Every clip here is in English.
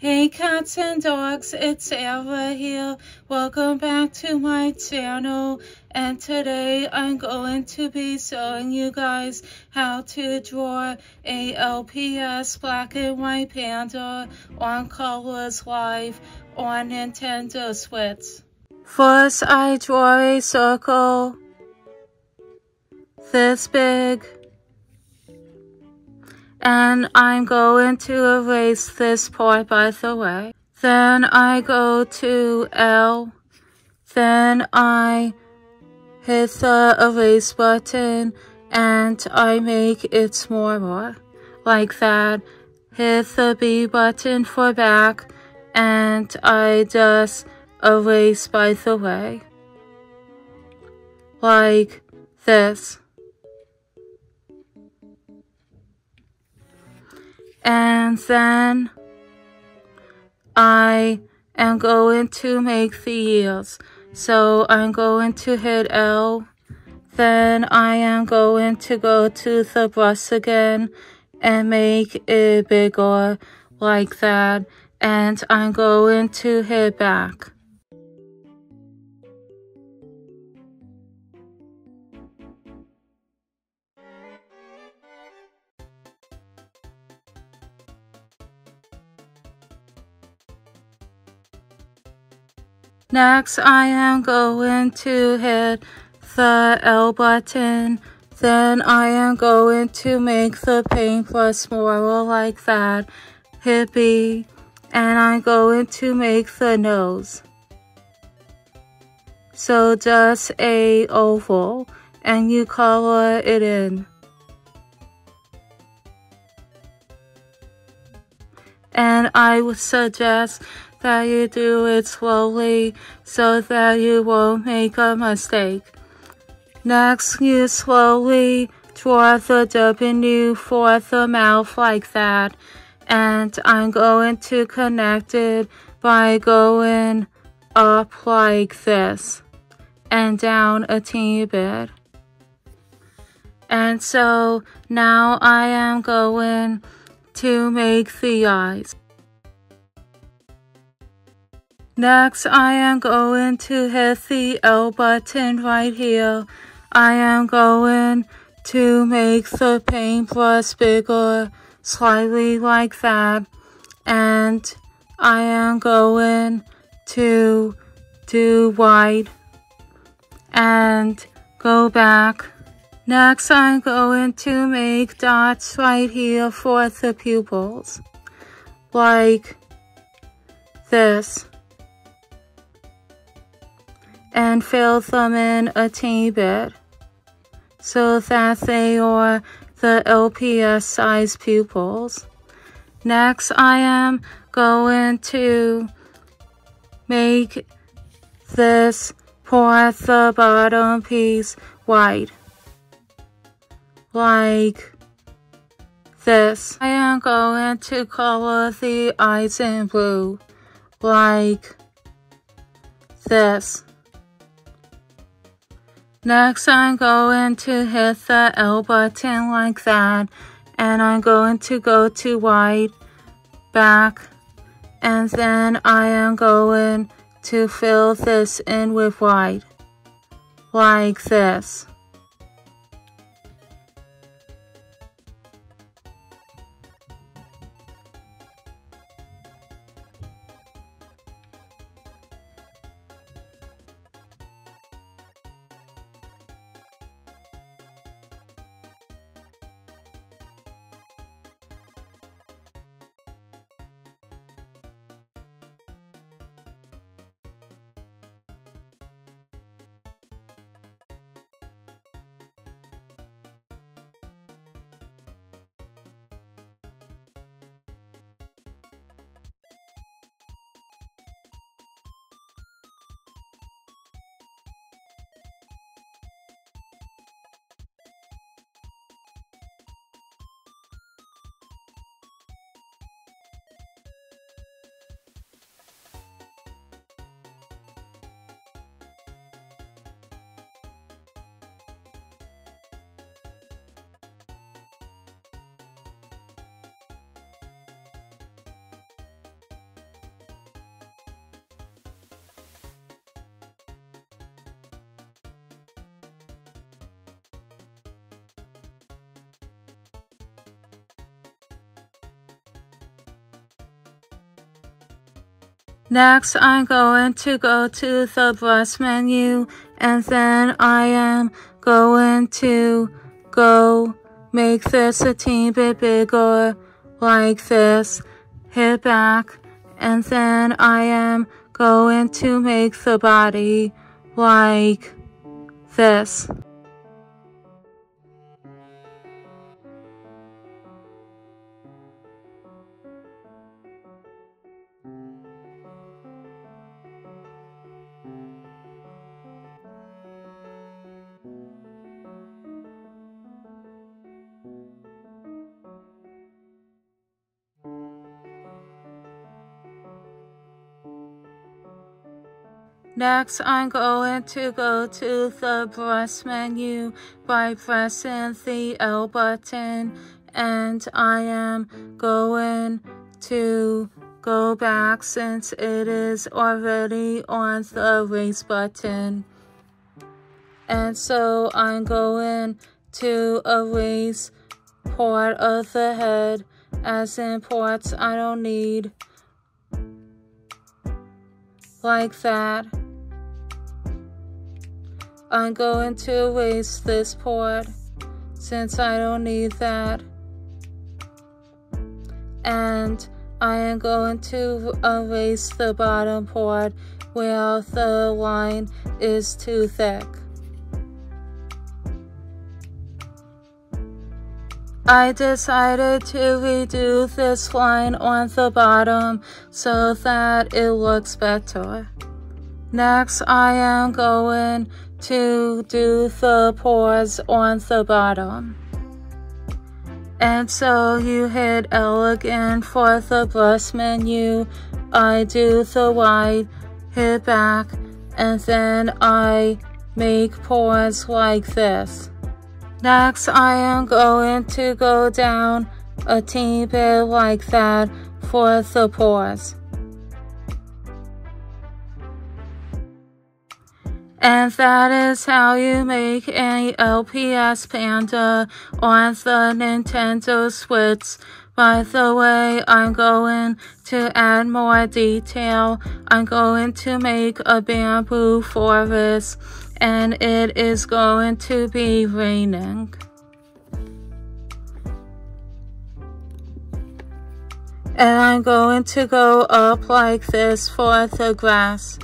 Hey cats and dogs, it's Ava here. Welcome back to my channel. And today I'm going to be showing you guys how to draw a LPS black and white panda on Colors Live on Nintendo Switch. First I draw a circle this big and I'm going to erase this part by the way. Then I go to L, then I hit the erase button and I make it smaller, like that. Hit the B button for back and I just erase by the way, like this. And then I am going to make the ears. So I'm going to hit L, then I am going to go to the brush again and make it bigger like that and I'm going to hit back. Next, I am going to hit the L button. Then I am going to make the paintbrush smaller like that. B. And I'm going to make the nose. So just a oval. And you color it in. And I would suggest that you do it slowly so that you won't make a mistake. Next, you slowly draw the W for the mouth like that. And I'm going to connect it by going up like this and down a teeny bit. And so now I am going to make the eyes. Next, I am going to hit the L button right here. I am going to make the paintbrush bigger, slightly like that. And I am going to do white and go back. Next, I'm going to make dots right here for the pupils, like this and fill them in a teeny bit so that they are the LPS size pupils. Next, I am going to make this part the bottom piece white like this. I am going to color the eyes in blue like this. Next, I'm going to hit the L button like that. And I'm going to go to white, back, and then I am going to fill this in with white, like this. Next, I'm going to go to the brush menu and then I am going to go make this a teeny bit bigger like this. Hit back and then I am going to make the body like this. Next, I'm going to go to the brush menu by pressing the L button and I am going to go back since it is already on the erase button. And so I'm going to erase part of the head as in parts I don't need like that. I'm going to erase this part since I don't need that. And I am going to erase the bottom part where the line is too thick. I decided to redo this line on the bottom so that it looks better. Next, I am going to do the pores on the bottom. And so you hit L again for the brush menu. I do the white, hit back, and then I make pores like this. Next, I am going to go down a teeny bit like that for the pores. And that is how you make a LPS Panda on the Nintendo Switch. By the way, I'm going to add more detail. I'm going to make a bamboo forest and it is going to be raining. And I'm going to go up like this for the grass.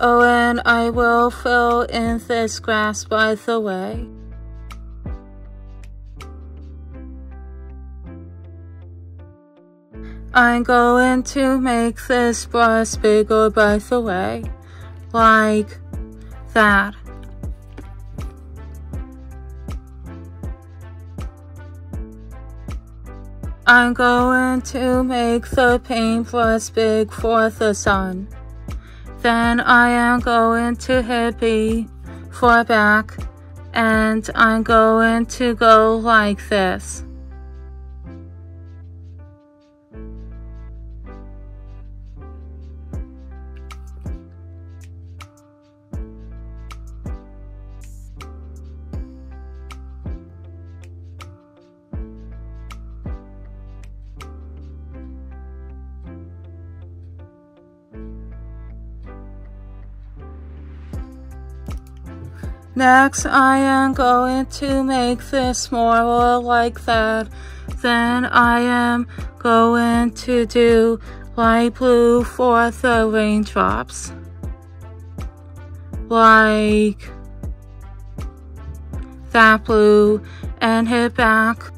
Oh, and I will fill in this grass by the way. I'm going to make this brush bigger by the way, like that. I'm going to make the paintbrush big for the sun. Then I am going to B for back and I'm going to go like this. Next, I am going to make this more like that. Then I am going to do light blue for the raindrops. Like that blue and hit back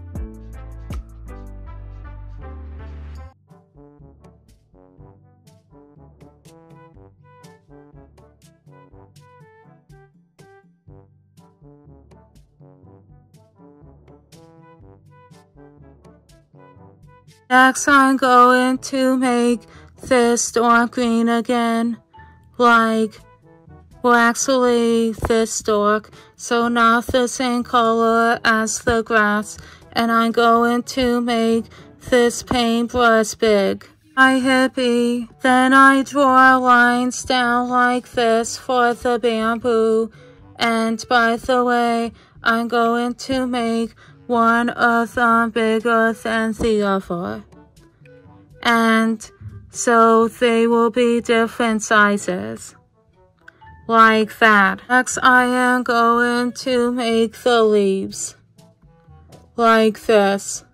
Next, I'm going to make this dark green again, like, well, actually, this dark, so not the same color as the grass, and I'm going to make this paintbrush big. I hit B, then I draw lines down like this for the bamboo, and by the way, I'm going to make one of them bigger than the other. And so they will be different sizes. Like that. Next I am going to make the leaves. Like this.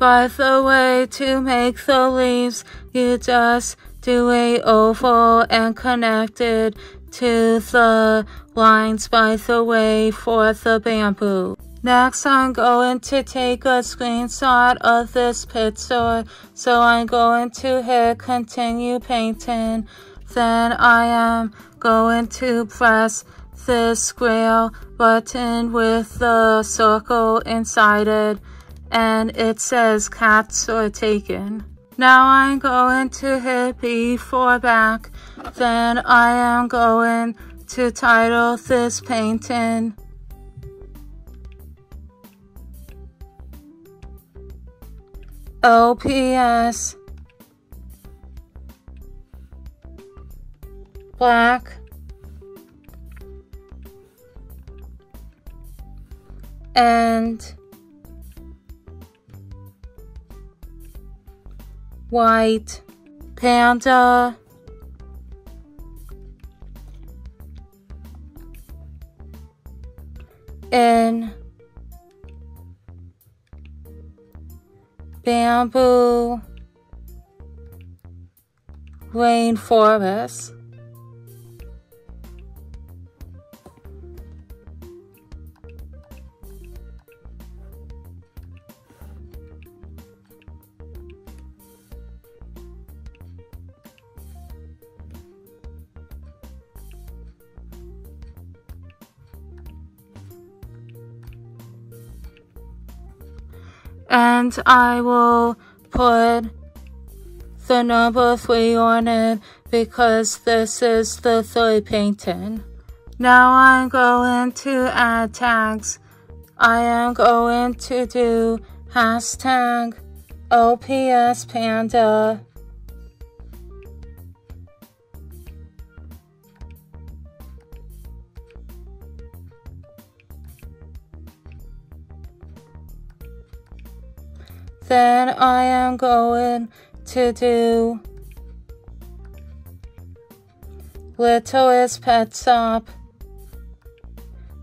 By the way, to make the leaves, you just do a oval and connect it to the lines by the way for the bamboo. Next, I'm going to take a screenshot of this picture. So I'm going to hit continue painting. Then I am going to press this square button with the circle inside it and it says cats are taken. Now I'm going to hit B for back. Then I am going to title this painting. LPS Black and white panda in bamboo rainforest. And I will put the number 3 on it because this is the third painting. Now I'm going to add tags. I am going to do hashtag LPS Panda Then I am going to do Littlest Pet Shop.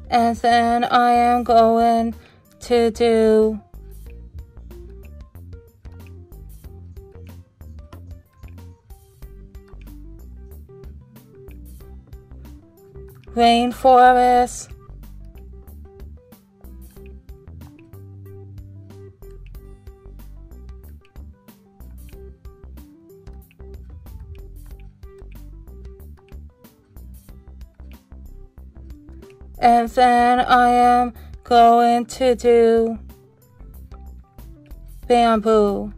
And then I am going to do Rainforest. And then I am going to do bamboo.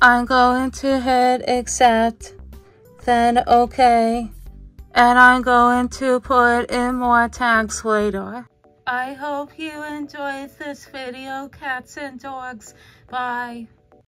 I'm going to hit accept, then OK, and I'm going to put in more tags later. I hope you enjoyed this video, cats and dogs. Bye.